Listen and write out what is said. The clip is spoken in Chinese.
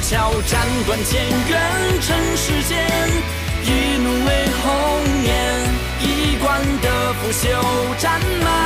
桥，斩断前缘，尘世间，一怒为红颜，一冠的拂袖，沾满。